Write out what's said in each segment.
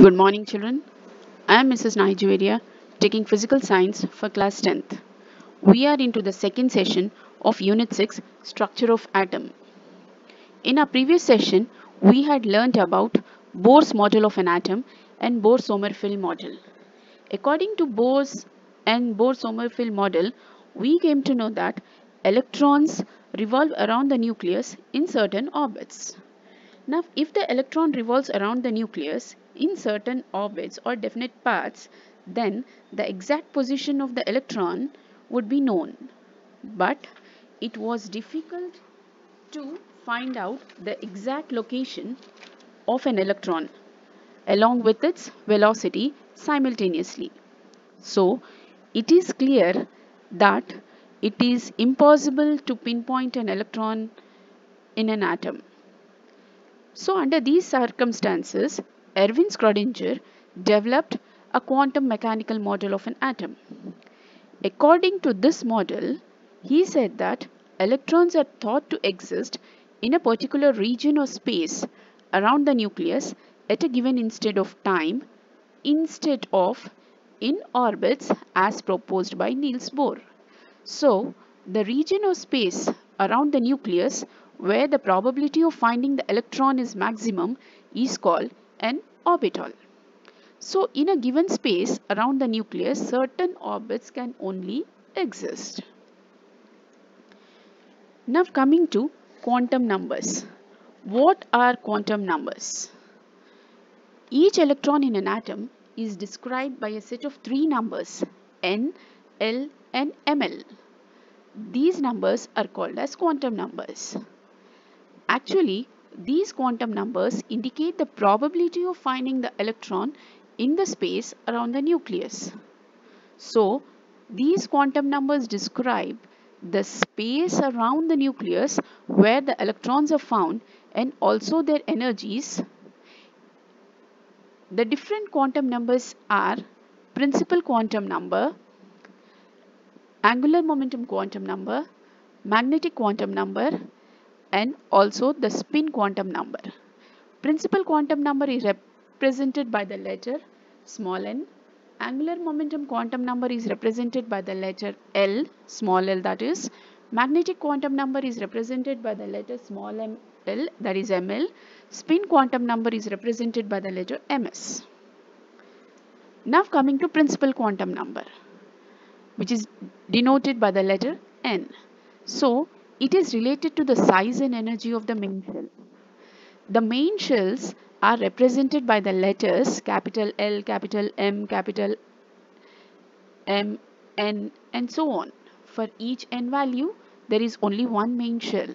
Good morning children. I am Mrs. Nigeria taking physical science for class 10th. We are into the second session of unit 6 structure of atom. In our previous session we had learnt about Bohr's model of an atom and Bohr-Sommerfeld model. According to Bohr's and Bohr-Sommerfeld model we came to know that electrons revolve around the nucleus in certain orbits. Now, if the electron revolves around the nucleus in certain orbits or definite paths, then the exact position of the electron would be known. But it was difficult to find out the exact location of an electron along with its velocity simultaneously. So, it is clear that it is impossible to pinpoint an electron in an atom. So under these circumstances, Erwin Schrödinger developed a quantum mechanical model of an atom. According to this model, he said that electrons are thought to exist in a particular region or space around the nucleus at a given instant of time instead of in orbits as proposed by Niels Bohr. So, the region or space around the nucleus where the probability of finding the electron is maximum is called an orbital. So in a given space around the nucleus, certain orbits can only exist. Now coming to quantum numbers. What are quantum numbers? Each electron in an atom is described by a set of three numbers n, l and ml. These numbers are called as quantum numbers. Actually, these quantum numbers indicate the probability of finding the electron in the space around the nucleus. So, these quantum numbers describe the space around the nucleus where the electrons are found and also their energies. The different quantum numbers are principal quantum number, angular momentum quantum number, magnetic quantum number and also the spin quantum number. Principal quantum number is represented by the letter small n. Angular momentum quantum number is represented by the letter L, small l that is. Magnetic quantum number is represented by the letter small m L that is ml. Spin quantum number is represented by the letter ms. Now coming to principal quantum number which is denoted by the letter n. So it is related to the size and energy of the main shell. The main shells are represented by the letters capital L, capital M, capital M, N and so on. For each N value, there is only one main shell.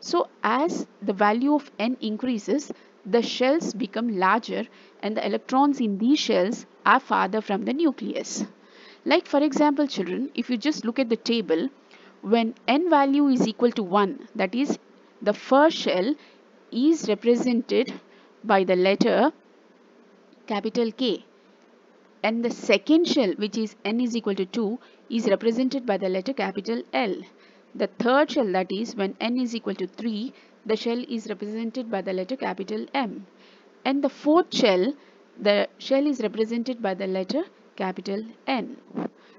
So as the value of N increases, the shells become larger and the electrons in these shells are farther from the nucleus. Like for example children, if you just look at the table, when n value is equal to 1 that is the first shell is represented by the letter capital K and the second shell which is n is equal to 2 is represented by the letter capital L. The third shell that is when n is equal to 3 the shell is represented by the letter capital M and the fourth shell the shell is represented by the letter capital N.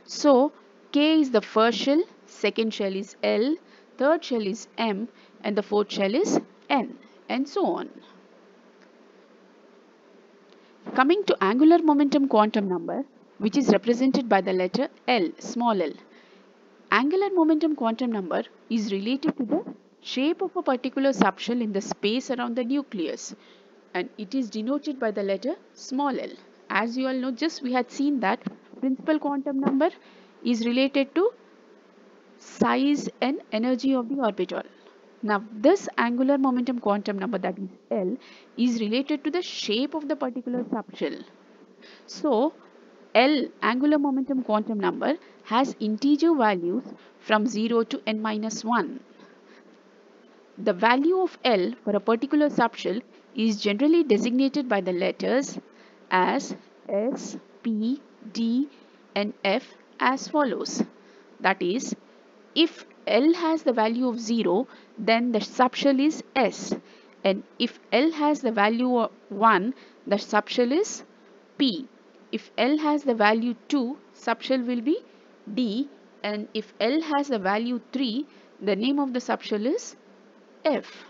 So K is the first shell second shell is L, third shell is M and the fourth shell is N and so on. Coming to angular momentum quantum number which is represented by the letter L, small l. Angular momentum quantum number is related to the shape of a particular subshell in the space around the nucleus and it is denoted by the letter small l. As you all know just we had seen that principal quantum number is related to size and energy of the orbital. Now this angular momentum quantum number that is L is related to the shape of the particular subshell. So L angular momentum quantum number has integer values from 0 to n minus 1. The value of L for a particular subshell is generally designated by the letters as S, P, D and F as follows. That is if L has the value of 0 then the subshell is S and if L has the value of 1 the subshell is P. If L has the value 2, subshell will be D and if L has the value 3, the name of the subshell is F.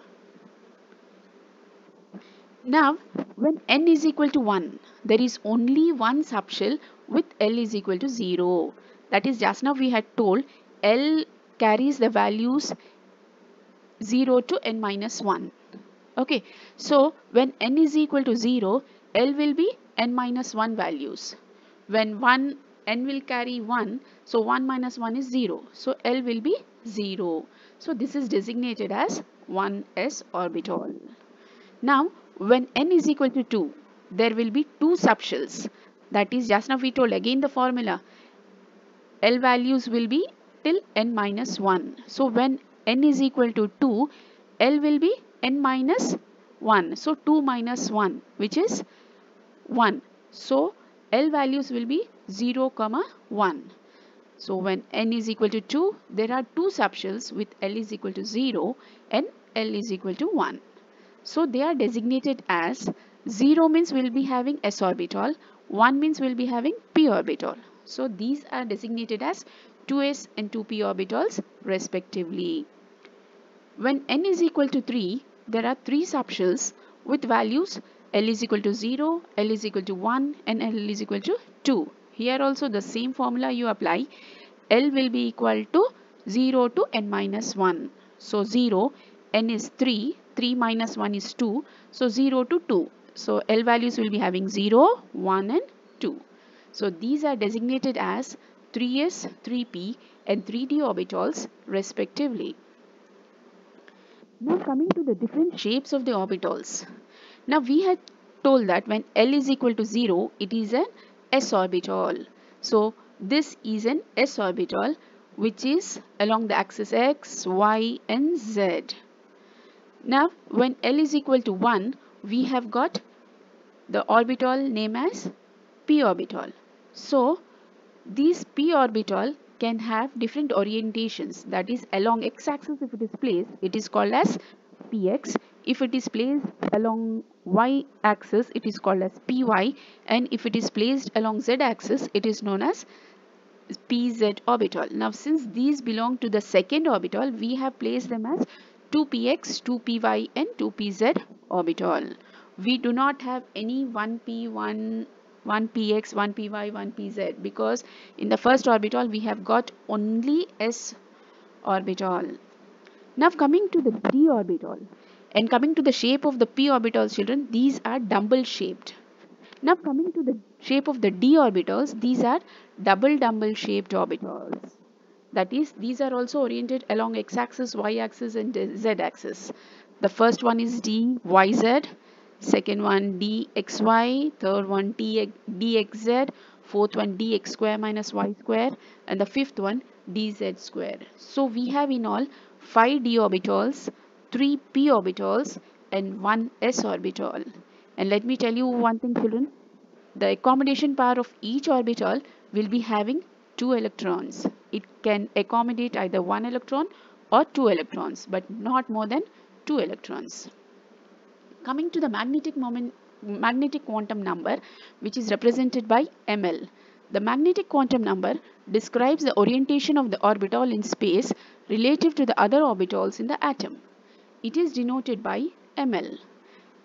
Now, when n is equal to 1, there is only one subshell with L is equal to 0. That is just now we had told L carries the values 0 to n minus 1. Okay, so when n is equal to 0, L will be n minus 1 values. When 1, n will carry 1, so 1 minus 1 is 0. So L will be 0. So this is designated as 1s orbital. Now when n is equal to 2, there will be two subshells. That is just now we told again the formula. L values will be till n minus 1. So when n is equal to 2, L will be n minus 1. So 2 minus 1 which is 1. So L values will be 0 comma 1. So when n is equal to 2, there are two subshells with L is equal to 0 and L is equal to 1. So they are designated as 0 means we will be having s orbital, 1 means we will be having p orbital. So these are designated as 2s and 2p orbitals respectively. When n is equal to 3, there are three subshells with values L is equal to 0, L is equal to 1 and L is equal to 2. Here also the same formula you apply. L will be equal to 0 to n minus 1. So 0, n is 3, 3 minus 1 is 2. So 0 to 2. So L values will be having 0, 1 and 2. So these are designated as 3s, 3p and 3d orbitals respectively. Now coming to the different shapes of the orbitals. Now we had told that when L is equal to 0, it is an s orbital. So this is an s orbital which is along the axis x, y and z. Now when L is equal to 1, we have got the orbital name as p orbital. So these p orbital can have different orientations. That is along x-axis if it is placed it is called as px. If it is placed along y-axis it is called as py. And if it is placed along z-axis it is known as pz orbital. Now since these belong to the second orbital we have placed them as 2px 2py and 2pz orbital. We do not have any 1p 1 1 px 1 py 1 pz because in the first orbital we have got only s orbital. Now coming to the d orbital. And coming to the shape of the p orbitals children these are dumbbell shaped now coming to the shape of the d orbitals these are double dumbbell shaped orbitals. That is these are also oriented along x-axis y-axis and z-axis. The first one is d yz second one dxy, third one dxz, fourth one dx square minus y square and the fifth one dz square. So we have in all 5 d orbitals, 3 p orbitals and 1 s orbital. And let me tell you one thing children, the accommodation power of each orbital will be having 2 electrons. It can accommodate either 1 electron or 2 electrons but not more than 2 electrons. Coming to the magnetic moment, magnetic quantum number, which is represented by ml. The magnetic quantum number describes the orientation of the orbital in space relative to the other orbitals in the atom. It is denoted by ml.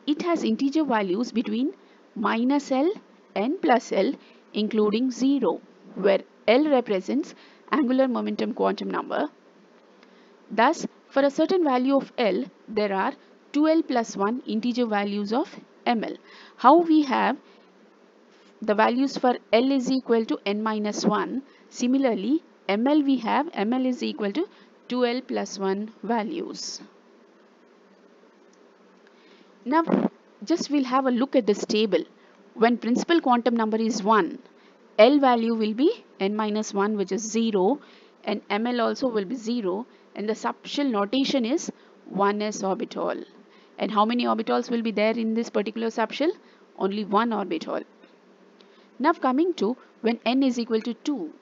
It has integer values between minus L and plus L including 0 where L represents angular momentum quantum number. Thus, for a certain value of L, there are 2l plus 1 integer values of ml. How we have the values for L is equal to n minus 1. Similarly, ml we have ml is equal to 2l plus 1 values. Now, just we'll have a look at this table. When principal quantum number is 1, L value will be n minus 1 which is 0 and ml also will be 0 and the subshell notation is 1s orbital. And how many orbitals will be there in this particular subshell? Only one orbital. Now coming to when n is equal to 2.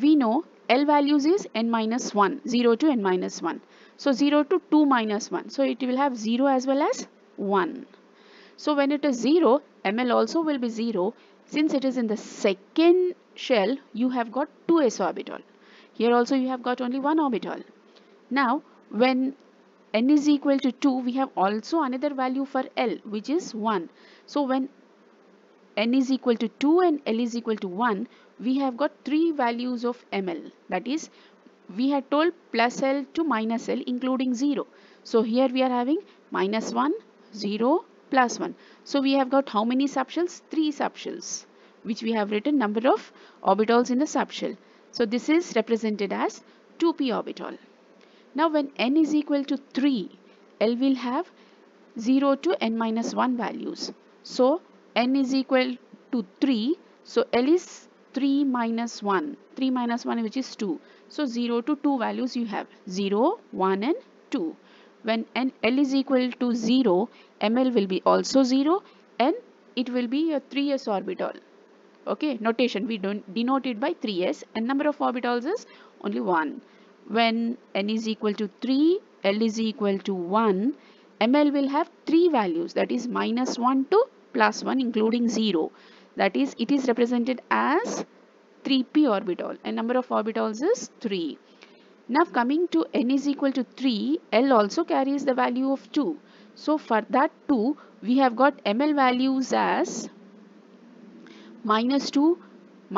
We know L values is n minus 1, 0 to n minus 1. So 0 to 2 minus 1. So it will have 0 as well as 1. So when it is 0, ml also will be 0 since it is in the second shell you have got 2s orbital here also you have got only one orbital now when n is equal to 2 we have also another value for l which is 1 so when n is equal to 2 and l is equal to 1 we have got three values of ml that is we had told plus l to minus l including 0 so here we are having minus 1 0 plus 1 so we have got how many subshells? Three subshells which we have written number of orbitals in the subshell. So this is represented as 2p orbital now when n is equal to 3 l will have 0 to n minus 1 values. So n is equal to 3 so l is 3 minus 1 3 minus 1 which is 2 so 0 to 2 values you have. 0 1 and 2 when n l is equal to 0 ml will be also 0 and it will be a 3s orbital. Okay notation. We don't denote it by 3s and number of orbitals is only 1 when n is equal to 3 l is equal to 1 ml will have three values. That is minus 1 to plus 1 including 0 that is it is represented as 3p orbital. And number of orbitals is 3 now coming to n is equal to 3 l also carries the value of 2 so for that 2 we have got ml values as minus 2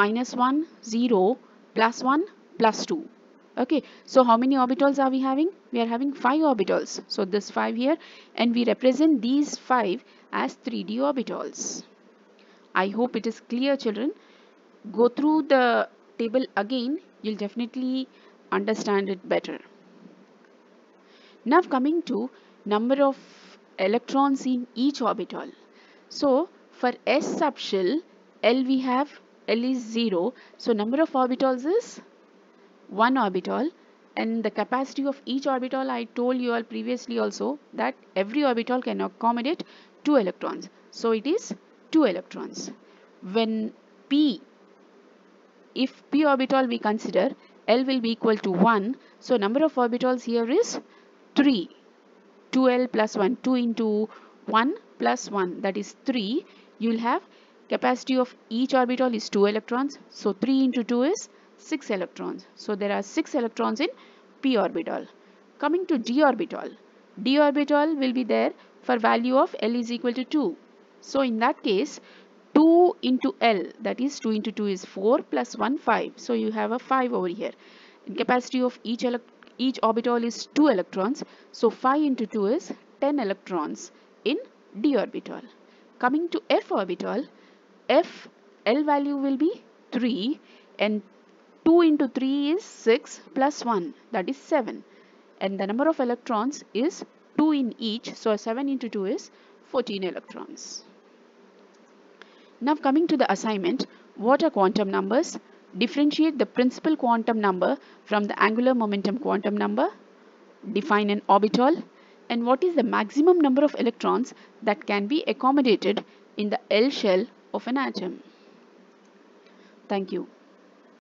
minus 1 0 plus 1 plus 2 okay so how many orbitals are we having we are having five orbitals so this five here and we represent these five as 3d orbitals I hope it is clear children. Go through the table again. You'll definitely understand it better. Now coming to number of electrons in each orbital. So for S subshell L we have L is 0. So number of orbitals is 1 orbital and the capacity of each orbital I told you all previously also that every orbital can accommodate 2 electrons. So it is 2 electrons. When p, if p orbital we consider, L will be equal to 1. So number of orbitals here is 3. 2L plus 1, 2 into 1 plus 1 that is 3. You will have capacity of each orbital is 2 electrons. So 3 into 2 is 6 electrons. So there are 6 electrons in p orbital. Coming to d orbital. d orbital will be there for value of L is equal to 2. So in that case 2 into L that is 2 into 2 is 4 plus 1 5. So you have a 5 over here. Capacity of each each orbital is 2 electrons. So 5 into 2 is 10 electrons in d orbital. Coming to f orbital, f L value will be 3 and 2 into 3 is 6 plus 1 that is 7 and the number of electrons is 2 in each so 7 into 2 is 14 electrons. Now coming to the assignment, what are quantum numbers? Differentiate the principal quantum number from the angular momentum quantum number. Define an orbital. And what is the maximum number of electrons that can be accommodated in the L shell of an atom? Thank you.